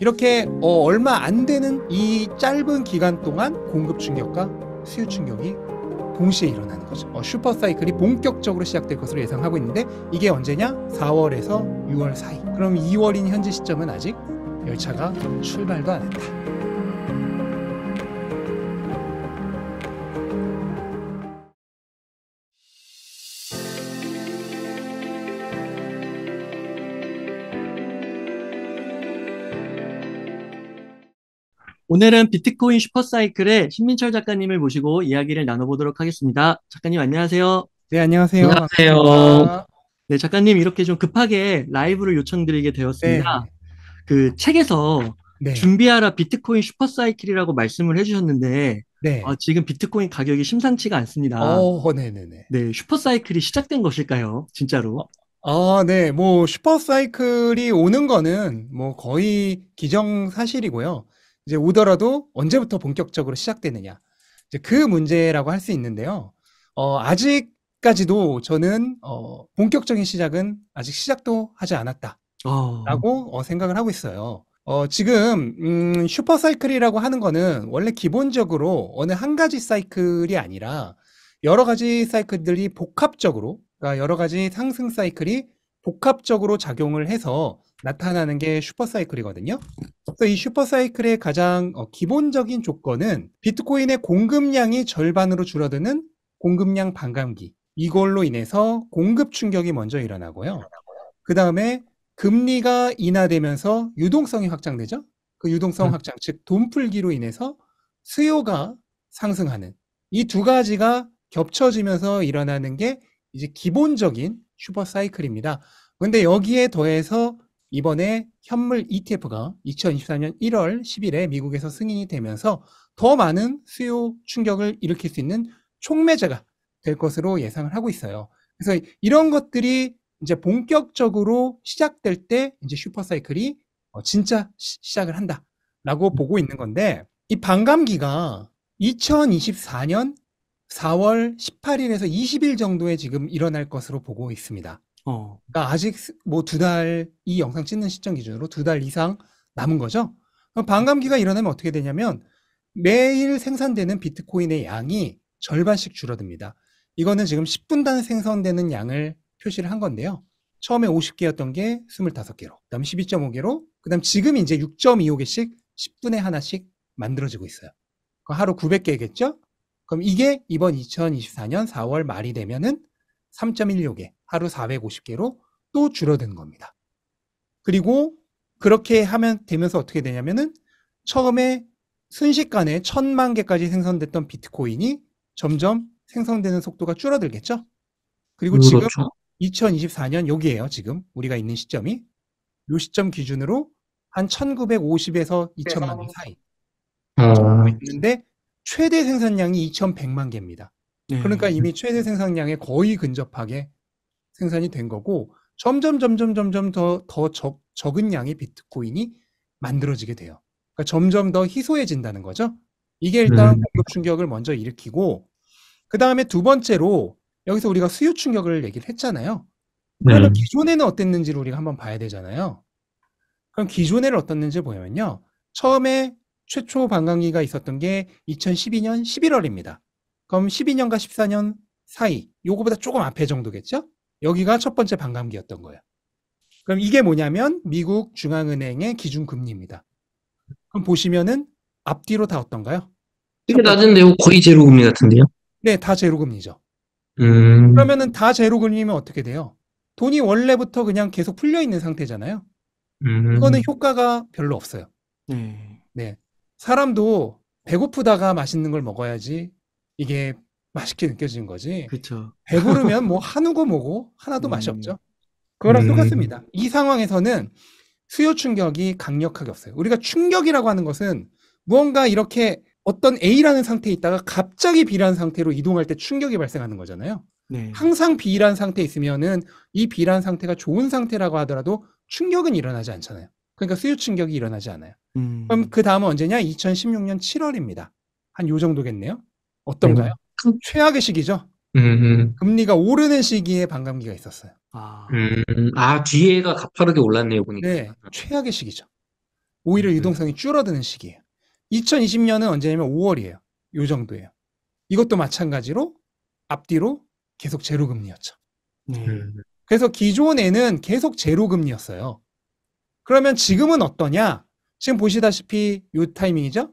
이렇게 어, 얼마 안 되는 이 짧은 기간 동안 공급 충격과 수요 충격이 동시에 일어나는 거죠. 어, 슈퍼 사이클이 본격적으로 시작될 것으로 예상하고 있는데 이게 언제냐? 4월에서 6월 사이. 그럼 2월인 현재 시점은 아직 열차가 출발도 안 했다. 오늘은 비트코인 슈퍼사이클의 신민철 작가님을 모시고 이야기를 나눠보도록 하겠습니다. 작가님 안녕하세요. 네, 안녕하세요. 안녕하세요. 반갑습니다. 네, 작가님 이렇게 좀 급하게 라이브를 요청드리게 되었습니다. 그 책에서 네. 준비하라 비트코인 슈퍼사이클이라고 말씀을 해주셨는데 네. 어, 지금 비트코인 가격이 심상치가 않습니다. 어, 네네네. 네, 슈퍼사이클이 시작된 것일까요? 진짜로? 아, 네. 뭐 슈퍼 사이클이 오는 거는 뭐 거의 기정사실이고요. 이제 오더라도 언제부터 본격적으로 시작되느냐. 이제 그 문제라고 할 수 있는데요. 어, 아직까지도 저는 어, 본격적인 시작은 아직 시작도 하지 않았다 라고 어, 어, 생각을 하고 있어요. 어, 지금 음, 슈퍼 사이클이라고 하는 거는 원래 기본적으로 어느 한 가지 사이클이 아니라 여러 가지 사이클들이 복합적으로, 그러니까 여러 가지 상승 사이클이 복합적으로 작용을 해서 나타나는 게 슈퍼 사이클이거든요. 그래서 이 슈퍼 사이클의 가장 어, 기본적인 조건은 비트코인의 공급량이 절반으로 줄어드는 공급량 반감기. 이걸로 인해서 공급 충격이 먼저 일어나고요. 그 다음에 금리가 인하되면서 유동성이 확장되죠. 그 유동성 음. 확장, 즉 돈풀기로 인해서 수요가 상승하는 이 두 가지가 겹쳐지면서 일어나는 게 이제 기본적인 슈퍼 사이클입니다. 근데 여기에 더해서 이번에 현물 ETF가 2024년 1월 10일에 미국에서 승인이 되면서 더 많은 수요 충격을 일으킬 수 있는 촉매제가 될 것으로 예상을 하고 있어요. 그래서 이런 것들이 이제 본격적으로 시작될 때 이제 슈퍼 사이클이 어, 진짜 시- 시작을 한다라고 보고 있는 건데 이 반감기가 2024년 4월 18일에서 20일 정도에 지금 일어날 것으로 보고 있습니다. 어, 그러니까 아직 뭐 두 달, 이 영상 찍는 시점 기준으로 두 달 이상 남은 거죠. 반감기가 일어나면 어떻게 되냐면 매일 생산되는 비트코인의 양이 절반씩 줄어듭니다. 이거는 지금 10분 단 생성되는 양을 표시를 한 건데요. 처음에 50개였던 게 25개로, 그 다음 12.5개로, 그 다음 지금 이제 6.25개씩 10분에 하나씩 만들어지고 있어요. 그럼 하루 900개겠죠? 그럼 이게 이번 2024년 4월 말이 되면은 3.16개, 하루 450개로 또 줄어드는 겁니다. 그리고 그렇게 하면 되면서 어떻게 되냐면은 처음에 순식간에 천만 개까지 생성됐던 비트코인이 점점 생성되는 속도가 줄어들겠죠? 그리고 지금 그렇죠. 2024년 여기에요, 지금 우리가 있는 시점이. 요 시점 기준으로 한 1950에서 2000만 개 사이 어, 있는데 최대 생산량이 2100만 개입니다. 네. 그러니까 이미 최대 생산량에 거의 근접하게 생산이 된 거고 점점 점점 점점 더 더 적은 양의 비트코인이 만들어지게 돼요. 그러니까 점점 더 희소해진다는 거죠. 이게 일단 음. 공급 충격을 먼저 일으키고 그 다음에 두 번째로 여기서 우리가 수요 충격을 얘기를 했잖아요. 네. 그러면 기존에는 어땠는지를 우리가 한번 봐야 되잖아요. 그럼 기존에는 어떻는지 보면요. 처음에 최초 반감기가 있었던 게 2012년 11월입니다. 그럼 12년과 14년 사이, 요거보다 조금 앞에 정도겠죠? 여기가 첫 번째 반감기였던 거예요. 그럼 이게 뭐냐면 미국 중앙은행의 기준금리입니다. 그럼 보시면은 앞뒤로 다 어떤가요? 되게 낮은데요. 거의 제로 금리 같은데요. 네, 다 제로금리죠. 음, 그러면은 다 제로금리면 어떻게 돼요? 돈이 원래부터 그냥 계속 풀려 있는 상태잖아요. 음, 이거는 효과가 별로 없어요. 네. 네. 사람도 배고프다가 맛있는 걸 먹어야지 이게 맛있게 느껴지는 거지. 그렇죠. 배부르면 뭐 한우고 뭐고 하나도 맛이 음. 없죠. 그거랑 음. 똑같습니다. 이 상황에서는 수요 충격이 강력하게 없어요. 우리가 충격이라고 하는 것은 무언가 이렇게 어떤 A라는 상태에 있다가 갑자기 B라는 상태로 이동할 때 충격이 발생하는 거잖아요. 네. 항상 B라는 상태에 있으면은 이 B라는 상태가 좋은 상태라고 하더라도 충격은 일어나지 않잖아요. 그러니까 수요 충격이 일어나지 않아요. 음. 그럼 그 다음은 언제냐? 2016년 7월입니다. 한 요 정도겠네요. 어떤가요? 음. 최악의 시기죠. 음, 금리가 오르는 시기에 반감기가 있었어요. 아, 음, 아, 뒤에가 가파르게 올랐네요, 보니까. 네, 최악의 시기죠. 오히려 음. 유동성이 줄어드는 시기예요. 2020년은 언제냐면 5월이에요. 요 정도예요. 이것도 마찬가지로 앞뒤로 계속 제로금리였죠. 네. 음. 그래서 기존에는 계속 제로금리였어요. 그러면 지금은 어떠냐? 지금 보시다시피 요 타이밍이죠?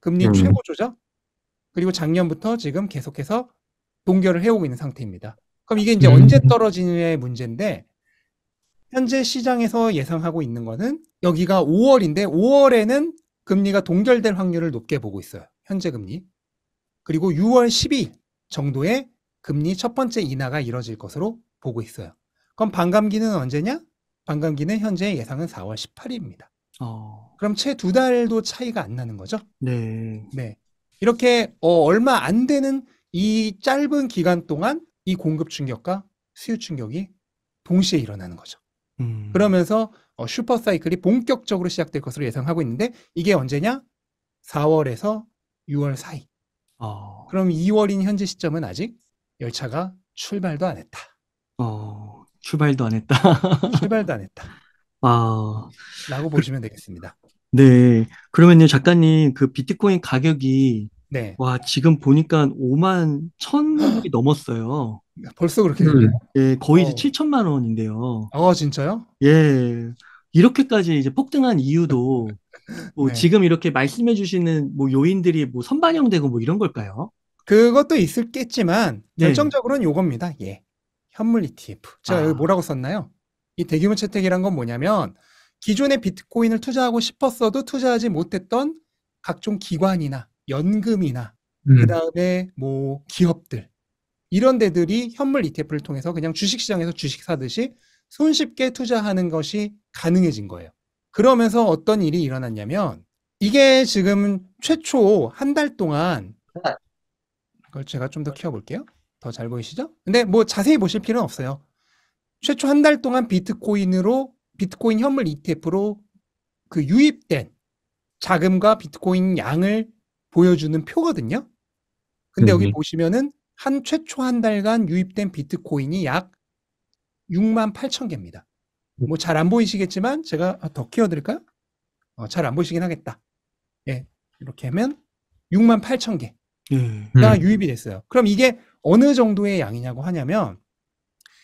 금리 음. 최고 조정. 그리고 작년부터 지금 계속해서 동결을 해오고 있는 상태입니다. 그럼 이게 이제 음. 언제 떨어지느냐의 문제인데 현재 시장에서 예상하고 있는 거는 여기가 5월인데 5월에는 금리가 동결될 확률을 높게 보고 있어요. 현재 금리. 그리고 6월 12일 정도에 금리 첫 번째 인하가 이뤄질 것으로 보고 있어요. 그럼 반감기는 언제냐? 반감기는 현재 예상은 4월 18일입니다. 어, 그럼 채 두 달도 차이가 안 나는 거죠? 네. 네. 이렇게 어, 얼마 안 되는 이 짧은 기간 동안 이 공급 충격과 수요 충격이 동시에 일어나는 거죠. 음. 그러면서 어, 슈퍼 사이클이 본격적으로 시작될 것으로 예상하고 있는데 이게 언제냐? 4월에서 6월 사이. 어, 그럼 2월인 현재 시점은 아직 열차가 출발도 안 했다. 어, 출발도 안 했다. 출발도 안 했다. 아, 라고 보시면 되겠습니다. 네. 그러면요, 작가님, 그 비트코인 가격이, 네. 와, 지금 보니까 5만 1,000원이 넘었어요. 벌써 그렇게 음. 됐나요? 예, 거의 어. 이제 7천만 원인데요. 어, 진짜요? 예. 이렇게까지 이제 폭등한 이유도, 뭐, 네. 지금 이렇게 말씀해 주시는 뭐 요인들이 뭐 선반영되고 뭐 이런 걸까요? 그것도 있을겠지만 네. 결정적으로는 요겁니다. 예. 현물 ETF. 제가 아. 여기 뭐라고 썼나요? 이 대규모 채택이란 건 뭐냐면 기존에 비트코인을 투자하고 싶었어도 투자하지 못했던 각종 기관이나 연금이나 음. 그다음에 뭐 기업들 이런 데들이 현물 ETF를 통해서 그냥 주식시장에서 주식 사듯이 손쉽게 투자하는 것이 가능해진 거예요. 그러면서 어떤 일이 일어났냐면 이게 지금 최초 한 달 동안 이걸 제가 좀 더 키워볼게요. 더 잘 보이시죠? 근데 뭐 자세히 보실 필요는 없어요. 최초 한 달 동안 비트코인으로 비트코인 현물 ETF로 그 유입된 자금과 비트코인 양을 보여주는 표거든요. 근데 여기 음. 보시면은 한 최초 한 달간 유입된 비트코인이 약 6만 8천 개입니다. 뭐 잘 안 보이시겠지만 제가 더 키워드릴까요? 어, 잘 안 보이시긴 하겠다. 예, 이렇게 하면 6만 8천 개. 예. 가 음. 유입이 됐어요. 그럼 이게 어느 정도의 양이냐고 하냐면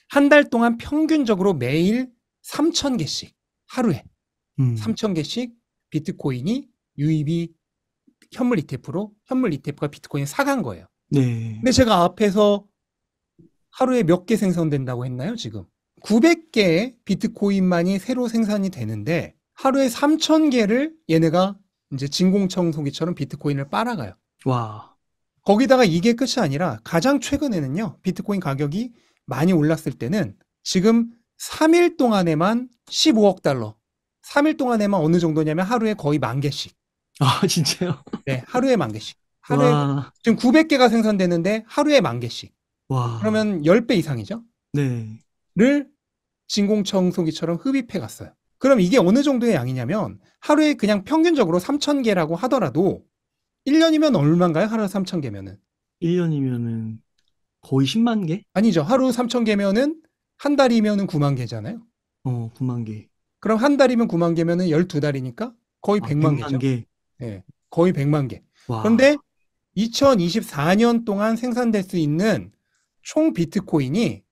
한 달 동안 평균적으로 매일 3천 개씩 하루에 음. 3천 개씩 비트코인이 유입이 현물 ETF로 현물 ETF가 비트코인을 사간 거예요. 네. 근데 제가 앞에서 하루에 몇 개 생성된다고 했나요, 지금? 900개의 비트코인만이 새로 생산이 되는데 하루에 3,000개를 얘네가 이제 진공청소기처럼 비트코인을 빨아가요. 와. 거기다가 이게 끝이 아니라 가장 최근에는요, 비트코인 가격이 많이 올랐을 때는 지금 3일 동안에만 15억 달러. 3일 동안에만 어느 정도냐면 하루에 거의 만 개씩. 아, 진짜요? 네, 하루에 만 개씩. 하루에 와. 지금 900개가 생산되는데 하루에 만 개씩. 와. 그러면 10배 이상이죠? 네. 를 진공청소기처럼 흡입해 갔어요. 그럼 이게 어느 정도의 양이냐면 하루에 그냥 평균적으로 3,000개라고 하더라도 1년이면 얼마인가요? 하루 3,000개면은. 1년이면은 거의 10만 개? 아니죠. 하루 3,000개면은 한 달이면은 9만 개잖아요. 어, 9만 개. 그럼 한 달이면 9만 개면은 12달이니까 거의 아, 100만 100만 개죠. 개. 예. 거의 100만 개. 와. 그런데 2024년 동안 생산될 수 있는 총 비트코인이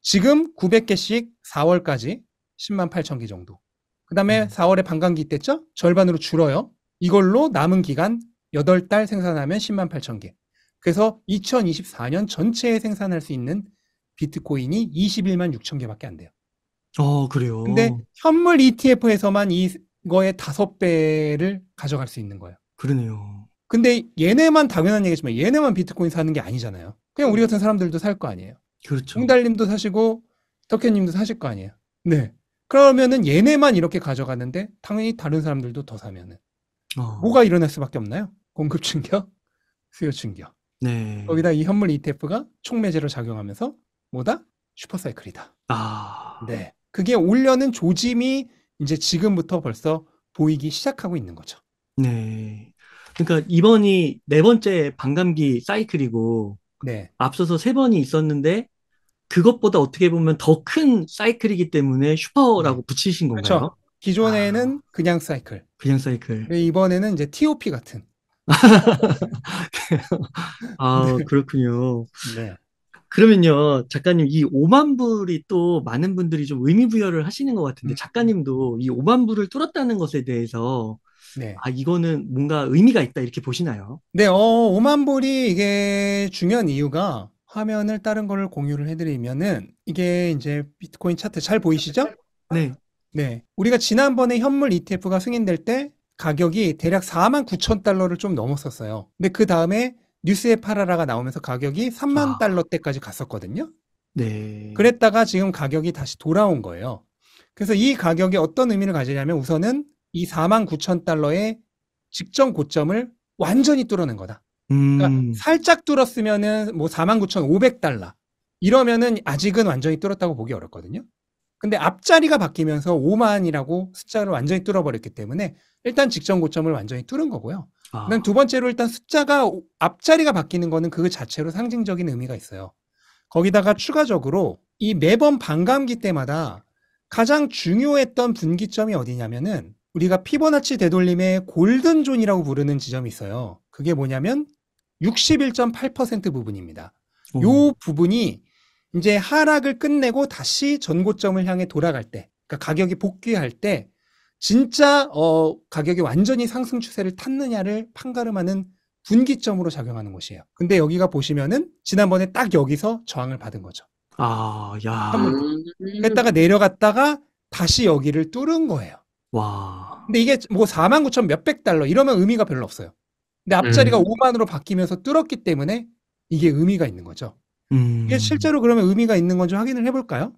지금 900개씩 4월까지 10만 8천 개 정도. 그 다음에 음. 4월에 반감기 때죠? 절반으로 줄어요. 이걸로 남은 기간 8달 생산하면 10만 8천 개. 그래서 2024년 전체에 생산할 수 있는 비트코인이 21만 6천 개밖에 안 돼요. 어, 그래요. 근데 현물 ETF에서만 이 거의 다섯 배를 가져갈 수 있는 거예요. 그러네요. 근데 얘네만 당연한 얘기지만 얘네만 비트코인 사는 게 아니잖아요. 그냥 우리 같은 사람들도 살 거 아니에요. 그렇죠. 홍달님도 사시고 덕현님도 사실 거 아니에요. 네. 그러면은 얘네만 이렇게 가져가는데 당연히 다른 사람들도 더 사면은 어, 뭐가 일어날 수밖에 없나요? 공급 충격, 수요 충격. 네. 거기다 이 현물 ETF가 촉매제로 작용하면서 뭐다? 슈퍼사이클이다. 아. 네. 그게 올려는 조짐이 이제 지금부터 벌써 보이기 시작하고 있는 거죠. 네. 그러니까 이번이 네 번째 반감기 사이클이고 네. 앞서서 세 번이 있었는데 그것보다 어떻게 보면 더 큰 사이클이기 때문에 슈퍼라고 붙이신 건가요? 그렇죠. 기존에는 그냥 사이클. 그냥 사이클. 이번에는 이제 TOP 같은. 아, 그렇군요. 네. 그러면요, 작가님, 이 5만 불이 또 많은 분들이 좀 의미부여를 하시는 것 같은데, 음. 작가님도 이 5만 불을 뚫었다는 것에 대해서, 네. 아, 이거는 뭔가 의미가 있다, 이렇게 보시나요? 네, 어, 5만 볼이 이게 중요한 이유가 화면을 다른 거를 공유를 해드리면은 이게 이제 비트코인 차트 잘 보이시죠? 네. 네. 우리가 지난번에 현물 ETF가 승인될 때 가격이 대략 4만 9천 달러를 좀 넘었었어요. 근데 그 다음에 뉴스에 팔아라가 나오면서 가격이 3만 아. 달러대까지 갔었거든요. 네. 그랬다가 지금 가격이 다시 돌아온 거예요. 그래서 이 가격이 어떤 의미를 가지냐면 우선은 이 4만 9천 달러의 직전 고점을 완전히 뚫어낸 거다. 그러니까 음, 살짝 뚫었으면은 뭐 49,500달러 이러면은 아직은 완전히 뚫었다고 보기 어렵거든요. 근데 앞자리가 바뀌면서 5만이라고 숫자를 완전히 뚫어버렸기 때문에 일단 직전 고점을 완전히 뚫은 거고요. 아, 그다음 두 번째로 일단 숫자가 오- 앞자리가 바뀌는 거는 그 자체로 상징적인 의미가 있어요. 거기다가 추가적으로 이 매번 반감기 때마다 가장 중요했던 분기점이 어디냐면은 우리가 피보나치 되돌림의 골든존이라고 부르는 지점이 있어요. 그게 뭐냐면 61.8% 부분입니다. 어, 요 부분이 이제 하락을 끝내고 다시 전고점을 향해 돌아갈 때, 그러니까 가격이 복귀할 때 진짜 어 가격이 완전히 상승 추세를 탔느냐를 판가름하는 분기점으로 작용하는 곳이에요. 근데 여기가 보시면은 지난번에 딱 여기서 저항을 받은 거죠. 아, 야, 했다가 내려갔다가 다시 여기를 뚫은 거예요. 와, 근데 이게 뭐 4만 9천 몇백 달러 이러면 의미가 별로 없어요. 근데 앞자리가 음. 5만으로 바뀌면서 뚫었기 때문에 이게 의미가 있는 거죠. 음, 이게 실제로 그러면 의미가 있는 건지 확인을 해볼까요?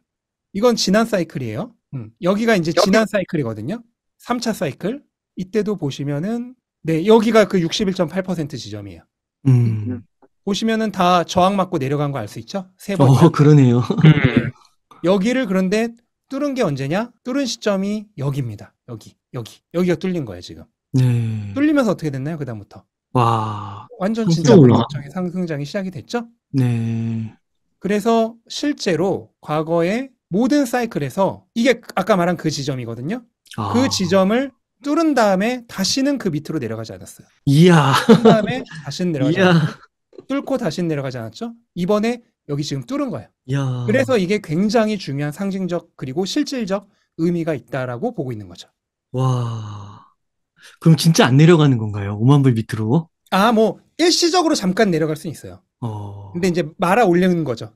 이건 지난 사이클이에요. 음, 여기가 이제 지난 사이클이거든요. 3차 사이클. 이때도 보시면은, 네, 여기가 그 61.8% 지점이에요. 음, 보시면은 다 저항 맞고 내려간 거 알 수 있죠? 세 번. 어, 그러네요. 음. 여기를 그런데 뚫은 게 언제냐? 뚫은 시점이 여기입니다. 여기, 여기. 여기가 뚫린 거예요, 지금. 네, 뚫리면서 어떻게 됐나요? 그다음부터. 와, 완전 또 진짜 상승장이 시작이 됐죠? 네, 그래서 실제로 과거의 모든 사이클에서 이게 아까 말한 그 지점이거든요. 아, 그 지점을 뚫은 다음에 다시는 그 밑으로 내려가지 않았어요. 이야, 뚫은 다음에 다시는 내려가지 않았어요. 이야, 뚫고 다시는 내려가지 않았죠. 이번에 여기 지금 뚫은 거예요. 이야, 그래서 이게 굉장히 중요한 상징적 그리고 실질적 의미가 있다라고 보고 있는 거죠. 와, 그럼 진짜 안 내려가는 건가요? 5만 불 밑으로? 아, 뭐 일시적으로 잠깐 내려갈 수는 있어요. 어, 근데 이제 말아 올리는 거죠.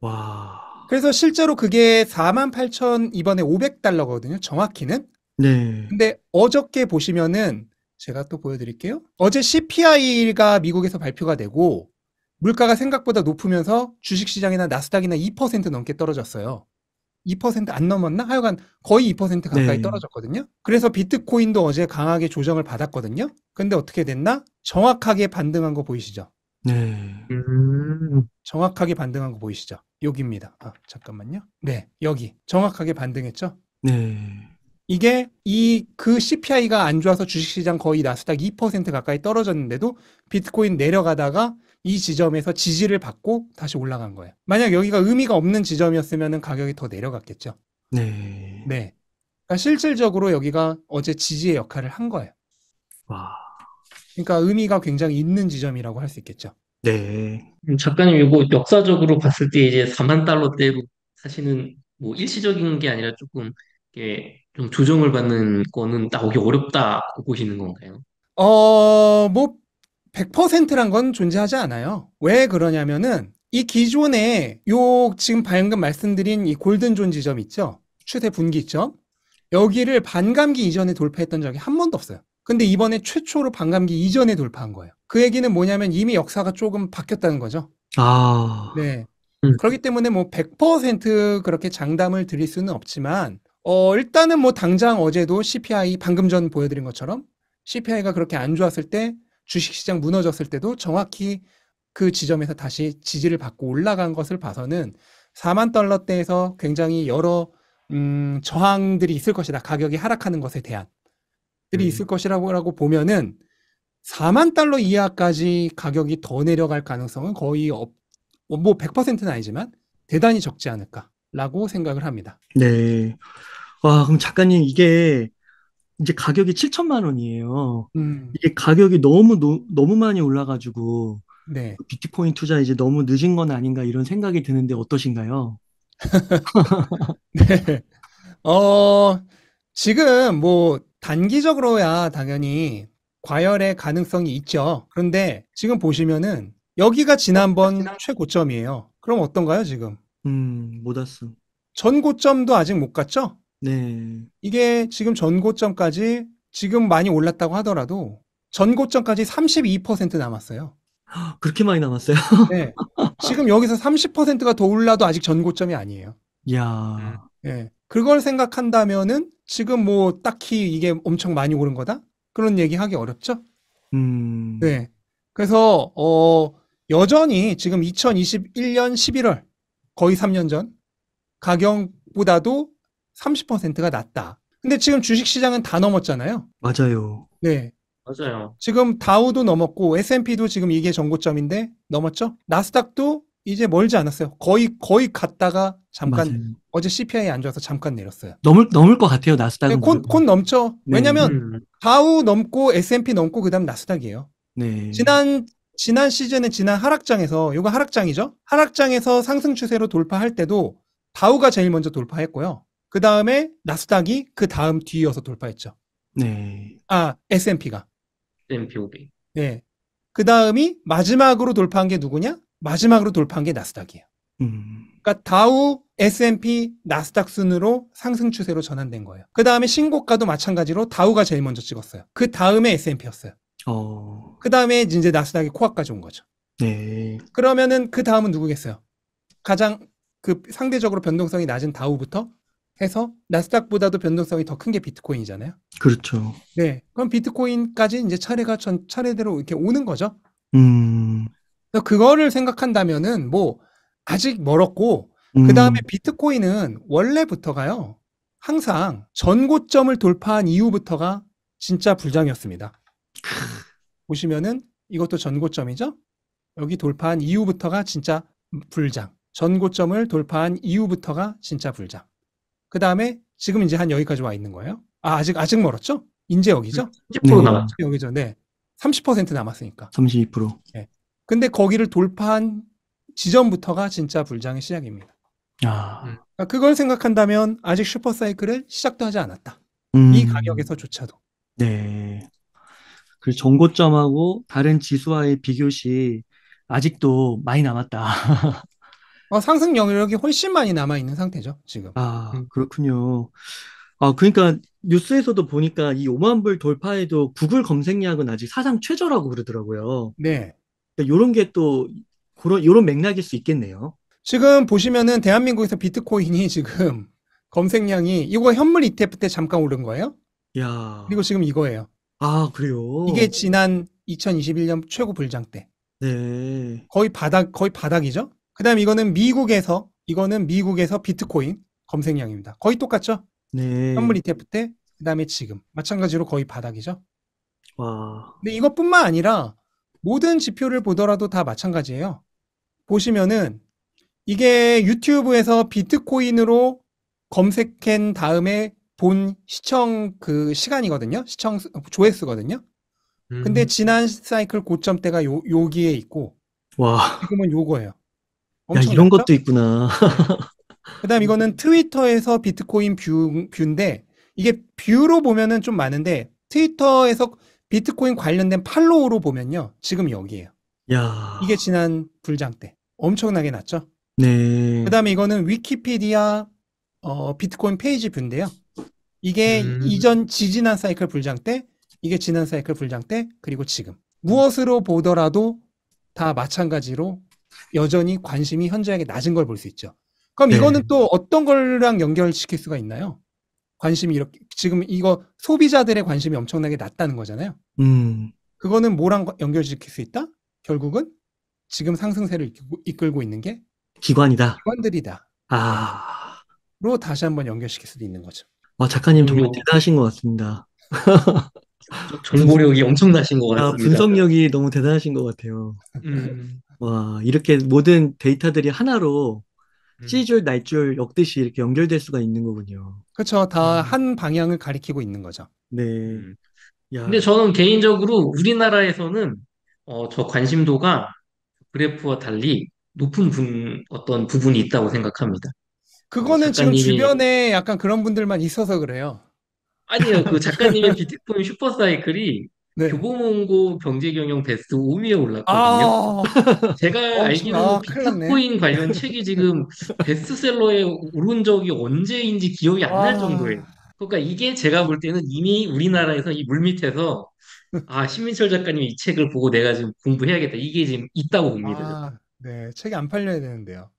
와, 그래서 실제로 그게 4만 8천 이번에 500달러거든요. 정확히는. 네, 근데 어저께 보시면은 제가 또 보여드릴게요. 어제 CPI가 미국에서 발표가 되고 물가가 생각보다 높으면서 주식시장이나 나스닥이나 2% 넘게 떨어졌어요. 2%안 넘었나? 하여간 거의 2% 가까이 네. 떨어졌거든요. 그래서 비트코인도 어제 강하게 조정을 받았거든요. 근데 어떻게 됐나? 정확하게 반등한 거 보이시죠? 네, 음. 정확하게 반등한 거 보이시죠? 여기입니다. 아, 잠깐만요. 네, 여기. 정확하게 반등했죠? 네, 이게 이 그 CPI가 안 좋아서 주식시장 거의 나스닥 2% 가까이 떨어졌는데도 비트코인 내려가다가 이 지점에서 지지를 받고 다시 올라간 거예요. 만약 여기가 의미가 없는 지점이었으면 가격이 더 내려갔겠죠. 네, 네. 그러니까 실질적으로 여기가 어제 지지의 역할을 한 거예요. 와, 그러니까 의미가 굉장히 있는 지점이라고 할 수 있겠죠. 네, 음, 작가님, 이거 역사적으로 봤을 때 이제 4만 달러대로 사실은 뭐 일시적인 게 아니라 조금 이렇게 좀 조정을 받는 거는 나오기 어렵다고 보시는 건가요? 어, 뭐 100%란 건 존재하지 않아요. 왜 그러냐면은 이 기존에 요 지금 방금 말씀드린 이 golden zone 지점 있죠? 추세 분기점. 여기를 반감기 이전에 돌파했던 적이 한 번도 없어요. 근데 이번에 최초로 반감기 이전에 돌파한 거예요. 그 얘기는 뭐냐면 이미 역사가 조금 바뀌었다는 거죠. 아, 네. 음. 그렇기 때문에 뭐 100% 그렇게 장담을 드릴 수는 없지만, 어, 일단은 뭐 당장 어제도 CPI 방금 전 보여드린 것처럼 CPI가 그렇게 안 좋았을 때 주식시장 무너졌을 때도 정확히 그 지점에서 다시 지지를 받고 올라간 것을 봐서는 4만 달러대에서 굉장히 여러 음, 저항들이 있을 것이다. 가격이 하락하는 것에 대한 들이 음. 있을 것이라고 라고 보면은 4만 달러 이하까지 가격이 더 내려갈 가능성은 거의 없, 뭐 100%는 아니지만 대단히 적지 않을까라고 생각을 합니다. 네. 와, 그럼 작가님 이게 이제 가격이 7천만 원이에요. 음, 이게 가격이 너무, 노- 너무 많이 올라가지고 네. 비트코인 투자 이제 너무 늦은 건 아닌가 이런 생각이 드는데 어떠신가요? 네. 어, 지금 뭐 단기적으로야 당연히 과열의 가능성이 있죠. 그런데 지금 보시면은 여기가 지난번 최고점이에요. 그럼 어떤가요, 지금? 음, 못 왔음. 전고점도 아직 못 갔죠? 네. 이게 지금 전고점까지 지금 많이 올랐다고 하더라도 전고점까지 32% 남았어요. 그렇게 많이 남았어요? 네. 지금 여기서 30%가 더 올라도 아직 전고점이 아니에요. 이야, 예. 그걸 생각한다면은 지금 뭐 딱히 이게 엄청 많이 오른 거다? 그런 얘기 하기 어렵죠? 음, 네. 그래서, 어, 여전히 지금 2021년 11월, 거의 3년 전, 가격보다도 30%가 낮다. 근데 지금 주식 시장은 다 넘었잖아요. 맞아요. 네. 맞아요. 지금 다우도 넘었고, S&P도 지금 이게 전고점인데 넘었죠? 나스닥도 이제 멀지 않았어요. 거의, 거의 갔다가 잠깐, 맞아요. 어제 CPI 안 좋아서 잠깐 내렸어요. 넘을, 넘을 것 같아요, 네, 나스닥은. 곧, 곧 넘죠. 네. 왜냐면 음, 다우 넘고 S&P 넘고 그다음 나스닥이에요. 네. 지난 지난 시즌에 지난 하락장에서 이거 하락장이죠. 하락장에서 상승 추세로 돌파할 때도 다우가 제일 먼저 돌파했고요. 그 다음에 나스닥이 그 다음 뒤이어서 돌파했죠. 네. 아 S&P가. S&P 500. 네. 그 다음이 마지막으로 돌파한 게 누구냐? 마지막으로 돌파한 게 나스닥이에요. 음, 그러니까 다우, S&P, 나스닥 순으로 상승 추세로 전환된 거예요. 그 다음에 신고가도 마찬가지로 다우가 제일 먼저 찍었어요. 그 다음에 S&P였어요. 어, 그 다음에 이제 나스닥이 코앞까지 온 거죠. 네. 그러면은 그 다음은 누구겠어요? 가장 그 상대적으로 변동성이 낮은 다우부터 해서 나스닥보다도 변동성이 더 큰 게 비트코인이잖아요. 그렇죠. 네. 그럼 비트코인까지 이제 차례가 전 차례대로 이렇게 오는 거죠. 음, 그래서 그거를 생각한다면은 뭐 아직 멀었고 음, 그 다음에 비트코인은 원래부터가요. 항상 전고점을 돌파한 이후부터가 진짜 불장이었습니다. 보시면은 이것도 전고점이죠? 여기 돌파한 이후부터가 진짜 불장. 전고점을 돌파한 이후부터가 진짜 불장. 그 다음에 지금 이제 한 여기까지 와 있는 거예요. 아, 아직, 아직 멀었죠? 이제 여기죠? 10% 네. 남았죠. 여기죠. 네. 30% 남았으니까. 32%. 근데 거기를 돌파한 지점부터가 진짜 불장의 시작입니다. 아, 음. 그러니까 그걸 생각한다면 아직 슈퍼사이클을 시작도 하지 않았다. 음, 이 가격에서조차도. 네. 그 정고점하고 다른 지수와의 비교 시 아직도 많이 남았다. 어, 상승 영역이 훨씬 많이 남아 있는 상태죠, 지금. 아, 음. 그렇군요. 아, 그러니까 뉴스에서도 보니까 이 5만 불 돌파에도 구글 검색량은 아직 사상 최저라고 그러더라고요. 네. 그러니까 요런 게 또 그런 요런 맥락일 수 있겠네요. 지금 보시면은 대한민국에서 비트코인이 지금 검색량이 이거 현물 ETF 때 잠깐 오른 거예요. 야. 그리고 지금 이거예요. 아, 그래요. 이게 지난 2021년 최고 불장 때. 네. 거의 바닥, 거의 바닥이죠? 그 다음 이거는 미국에서, 이거는 미국에서 비트코인 검색량입니다. 거의 똑같죠? 네. 현물 ETF 때, 그 다음에 지금. 마찬가지로 거의 바닥이죠? 와. 근데 이것뿐만 아니라 모든 지표를 보더라도 다 마찬가지예요. 보시면은 이게 유튜브에서 비트코인으로 검색한 다음에 본 시청 그 시간이거든요. 시청 수- 조회수거든요. 근데 음, 지난 사이클 고점대가 요, 여기에 있고 와. 지금은 요거예요. 야, 이런 낮죠? 것도 있구나. 그다음 이거는 트위터에서 비트코인 view, view인데 이게 view로 보면은 좀 많은데 트위터에서 비트코인 관련된 follow로 보면요. 지금 여기에요. 야. 이게 지난 불장 때 엄청나게 낮죠. 네. 그다음에 이거는 위키피디아 어, 비트코인 page view인데요. 이게 음. 이전 지지난 사이클 불장 때, 이게 지난 사이클 불장 때, 그리고 지금 무엇으로 보더라도 다 마찬가지로 여전히 관심이 현저하게 낮은 걸 볼 수 있죠. 그럼 네. 이거는 또 어떤 거랑 연결시킬 수가 있나요? 관심이 이렇게 지금 이거 소비자들의 관심이 엄청나게 낮다는 거잖아요. 음. 그거는 뭐랑 연결시킬 수 있다? 결국은 지금 상승세를 이끌고, 있는 게 기관이다. 기관들이다. 아. 로 다시 한번 연결시킬 수도 있는 거죠. 와, 작가님 정말 음. 대단하신 것 같습니다. 정보력이 엄청나신 것 아, 같습니다. 분석력이 너무 대단하신 것 같아요. 음, 와, 이렇게 모든 데이터들이 하나로 C줄, 날줄 엮듯이 이렇게 연결될 수가 있는 거군요. 그렇죠. 다 음. 한 방향을 가리키고 있는 거죠. 네. 음. 야, 근데 저는 개인적으로 우리나라에서는 어, 저 관심도가 그래프와 달리 높은 분, 어떤 부분이 있다고 생각합니다. 그거는 지금 작가님이- 주변에 약간 그런 분들만 있어서 그래요. 아니요, 그 작가님의 비트코인 슈퍼사이클이 네. 교보문고 경제경영 베스트 5위에 올랐거든요. 아, 제가 어, 알기로는 아. 비트코인 관련 책이 지금 베스트셀러에 오른 적이 언제인지 기억이 안날 아. 정도예요. 그러니까 이게 제가 볼 때는 이미 우리나라에서 이 물밑에서 아, 신민철 작가님 이 책을 보고 내가 지금 공부해야겠다. 이게 지금 있다고 봅니다. 아, 네. 책이 안 팔려야 되는데요.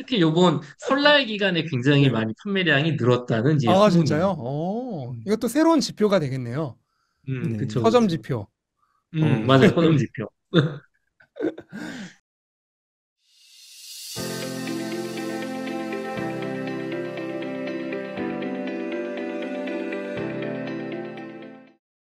특히 요번 설날 기간에 굉장히 네. 많이 판매량이 늘었다는 이제 아, 소문이 진짜요? 어, 이것도 새로운 지표가 되겠네요. 음, 네. 그쵸. 서점 지표. 음, 어. 맞아요. 서점 지표.